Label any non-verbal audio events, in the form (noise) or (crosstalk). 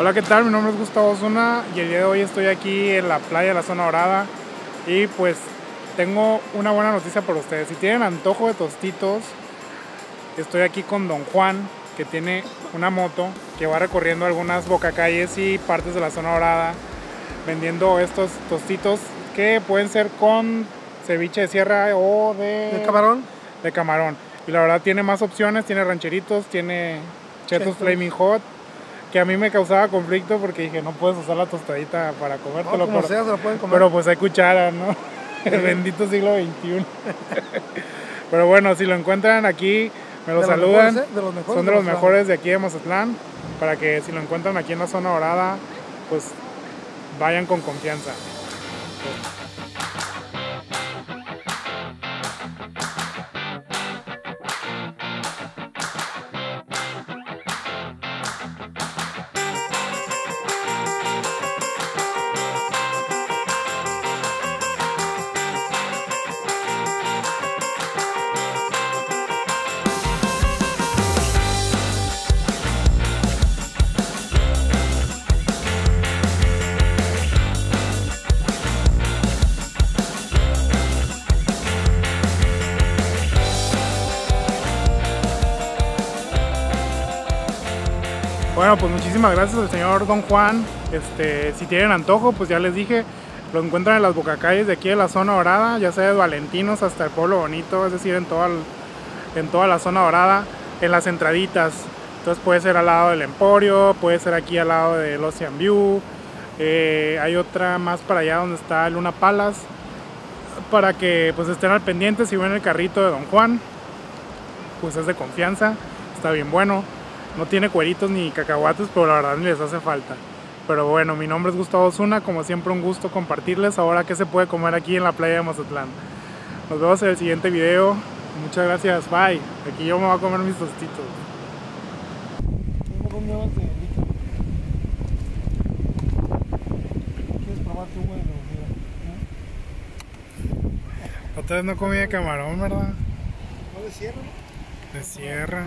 Hola, ¿qué tal? Mi nombre es Gustavo Zuna y el día de hoy estoy aquí en la playa de la zona dorada y pues tengo una buena noticia para ustedes. Si tienen antojo de tostitos, estoy aquí con Don Juan, que tiene una moto que va recorriendo algunas bocacalles y partes de la zona dorada vendiendo estos tostitos que pueden ser con ceviche de sierra o de, ¿De camarón? de camarón. Y la verdad tiene más opciones, tiene rancheritos, tiene chetos Chetos. flaming hot, que a mí me causaba conflicto porque dije, no puedes usar la tostadita para No, comértelo, como pero, sea, se lo pueden comer. pero pues hay cuchara, ¿no? (laughs) El bendito siglo XXI. (laughs) pero bueno, si lo encuentran aquí, me lo saludan. mejores, ¿eh? De los mejores Son de los Mazatlán. mejores de aquí de Mazatlán, para que si lo encuentran aquí en la zona dorada, pues vayan con confianza. Bueno, pues muchísimas gracias al señor Don Juan. Este, si tienen antojo, pues ya les dije, lo encuentran en las bocacalles de aquí de la zona dorada, ya sea de Valentinos hasta el Pueblo Bonito, es decir, en toda, en toda la zona dorada, en las entraditas. Entonces puede ser al lado del Emporio, puede ser aquí al lado del Ocean View. eh, hay otra más para allá donde está Luna Palace, para que pues estén al pendiente si ven el carrito de Don Juan, pues es de confianza, está bien bueno. No tiene cueritos ni cacahuates, pero la verdad ni les hace falta. Pero bueno, mi nombre es Gustavo Zuna, como siempre un gusto compartirles ahora qué se puede comer aquí en la playa de Mazatlán. Nos vemos en el siguiente video. Muchas gracias, bye. Aquí yo me voy a comer mis tostitos. Otra vez no comí de camarón, ¿verdad? ¿No de cierre? De sierra.